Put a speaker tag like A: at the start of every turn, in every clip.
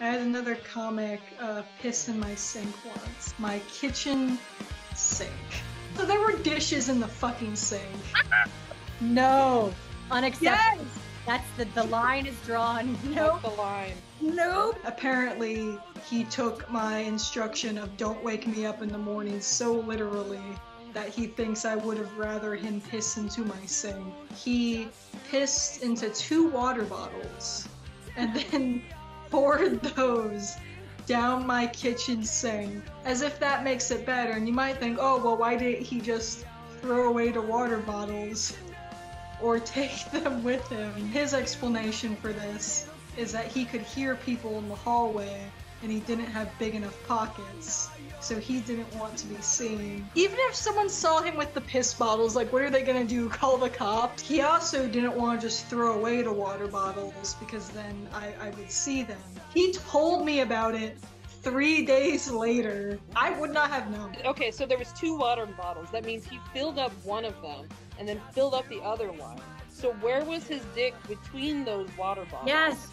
A: I had another comic uh, piss in my sink once. My kitchen sink. So there were dishes in the fucking sink.
B: No, unacceptable.
A: Yes!
B: That's the the line is drawn. Nope.
C: The line.
B: Nope.
A: Apparently, he took my instruction of don't wake me up in the morning so literally that he thinks I would have rather him piss into my sink. He pissed into two water bottles and then poured those down my kitchen sink as if that makes it better. And you might think, oh, well, why didn't he just throw away the water bottles or take them with him? His explanation for this is that he could hear people in the hallway and he didn't have big enough pockets. So he didn't want to be seen. Even if someone saw him with the piss bottles, like what are they gonna do? Call the cops? He also didn't want to just throw away the water bottles because then I, I would see them. He told me about it three days later. I would not have known.
C: Okay, so there was two water bottles. That means he filled up one of them and then filled up the other one. So where was his dick between those water bottles?
B: Yes.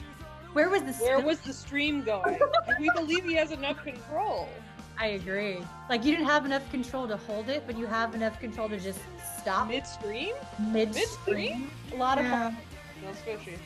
B: Where was the
C: Where was the stream going? Do we believe he has enough control?
B: I agree. Like you didn't have enough control to hold it, but you have enough control to just stop
C: Midstream?
B: midstream.
C: Midstream?
B: A lot of
A: Yeah.
C: That's fishy.